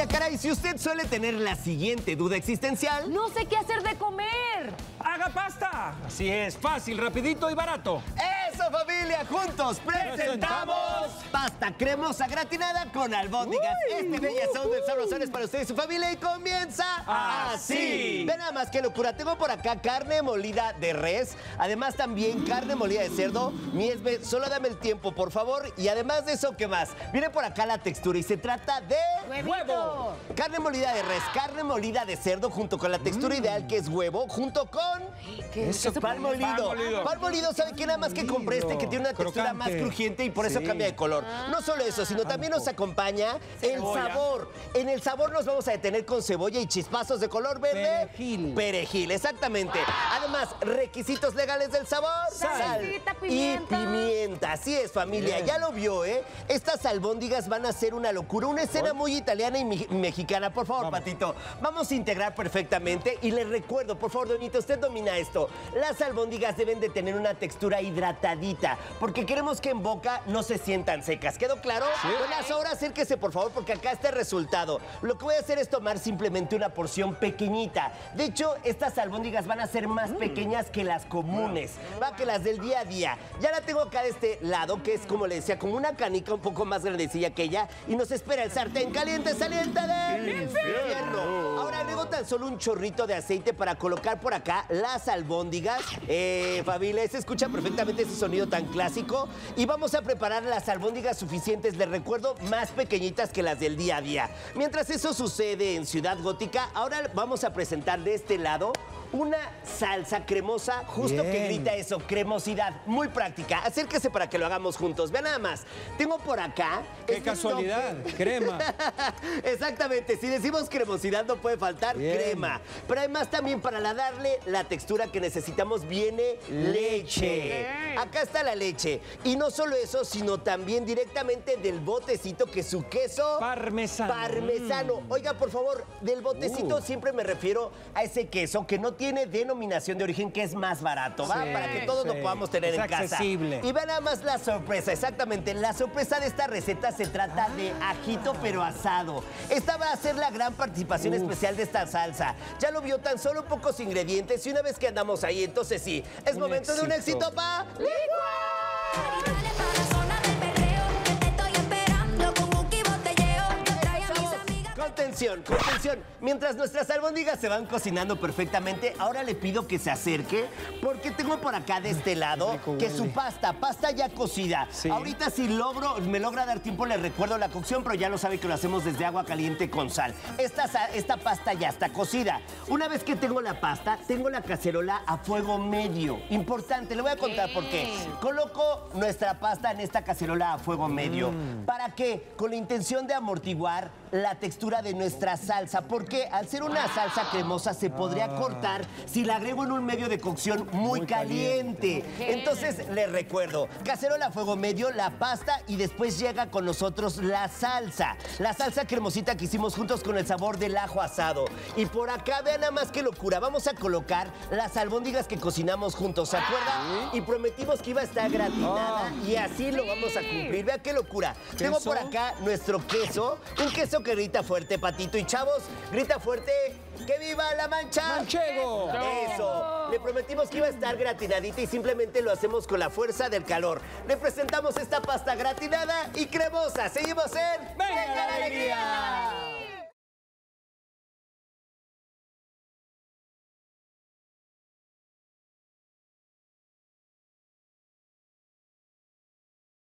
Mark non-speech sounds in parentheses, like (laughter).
familia, caray, si usted suele tener la siguiente duda existencial, No sé qué hacer de comer. ¡Haga pasta! Así es, fácil, rapidito y barato. eso familia, juntos presentamos pasta cremosa gratinada con albóndigas. Este bella show de sabrosón es para usted y su familia y comienza Así. Ve nada más que locura, tengo por acá carne molida de res, además también carne molida de cerdo. Mi esbe, solo dame el tiempo, por favor, y además de eso, ¿qué más? Viene por acá la textura y se trata de... Huevito. Carne molida de res, carne molida de cerdo junto con la textura ideal que es huevo, junto con ¿Qué Eso, qué pan molido. Pan molido. ¿sabe qué? Nada más que compré este que tiene una textura más crujiente y por eso Sí. cambia de color. No solo eso, sino también nos acompaña el sabor. En el sabor nos vamos a detener con cebolla y chispazos de color verde. Perejil. Perejil, exactamente. Además, requisitos legales del sabor. Salsita, y pimienta. pimienta. Así es, familia. Bien. Ya lo vio, ¿eh? Estas albóndigas van a ser una locura. Una escena muy italiana y mexicana. Por favor, Vamos. Patito. Vamos a integrar perfectamente. Y les recuerdo, por favor, Doñita, usted domina esto. Las albóndigas deben de tener una textura hidratadita. Porque queremos que en boca no se sientan secas. ¿Quedó claro? Buenas ahora acérquese, por favor, porque acá está el resultado. Lo que voy a hacer es tomar simplemente una porción pequeñita. De hecho, estas albóndigas van a ser más pequeñas que las comunes. Va que las del día a día. Ya la tengo acá de este lado, que es como le decía, como una canica un poco más grandecilla que ella. Y nos espera el sartén caliente saliente del infierno. Ahora agrego tan solo un chorrito de aceite para colocar por acá las albóndigas. Eh, familia, se escucha perfectamente ese sonido tan clásico. Y vamos a preparar las albóndigas suficientes, les recuerdo, más pequeñitas que las del día a día. Mientras eso sucede en Ciudad Gótica, ahora vamos a presentar de este lado una salsa cremosa, justo que grita eso, cremosidad, muy práctica. Acérquese para que lo hagamos juntos. Vean nada más. Tengo por acá. ¡Qué casualidad! toque- Crema. (laughs) Exactamente, si decimos cremosidad no puede faltar Bien. crema. Pero además también para la- darle la textura que necesitamos viene leche. Acá está la leche. Y no solo eso, sino también directamente del botecito que su queso... Parmesano. Parmesano. Oiga, por favor, del botecito Uh. siempre me refiero a ese queso que no tiene denominación de origen, que es más barato, ¿va? Sí, Para que todos lo podamos tener Es en casa. accesible. Y vean nada más la sorpresa, exactamente. La sorpresa de esta receta se trata de ajito pero asado. Esta va a ser la gran participación especial de esta salsa. Ya lo vio tan solo pocos ingredientes y una vez que andamos ahí, entonces sí, es Un momento de un éxito. éxito Mientras nuestras albóndigas se van cocinando perfectamente, ahora le pido que se acerque porque tengo por acá de este lado rico que huele. su pasta, pasta ya cocida. Sí. Ahorita si logro, me logra dar tiempo, le recuerdo la cocción, pero ya lo sabe que lo hacemos desde agua caliente con sal. Esta, esta pasta ya está cocida. Una vez que tengo la pasta, tengo la cacerola a fuego medio. Importante, le voy a contar por qué. Coloco nuestra pasta en esta cacerola a fuego medio. ¿Para qué? Con la intención de amortiguar la textura de nuestra salsa, porque al ser una salsa cremosa se podría cortar si la agrego en un medio de cocción muy, Muy caliente. caliente. Entonces les recuerdo, cacerola a fuego medio, la pasta y después llega con nosotros la salsa. La salsa cremosita que hicimos juntos con el sabor del ajo asado. Y por acá, vean nada más qué locura, vamos a colocar las albóndigas que cocinamos juntos, ¿se acuerdan? Y prometimos que iba a estar gratinada y así lo vamos a cumplir. Vean qué locura. Tengo por acá nuestro queso, un queso que grita fuerte, Y chavos, grita fuerte, ¡que viva la mancha! ¡Manchego! Eso. Le prometimos que iba a estar gratinadita y simplemente lo hacemos con la fuerza del calor. Le presentamos esta pasta gratinada y cremosa. Seguimos en ¡Venga la alegría!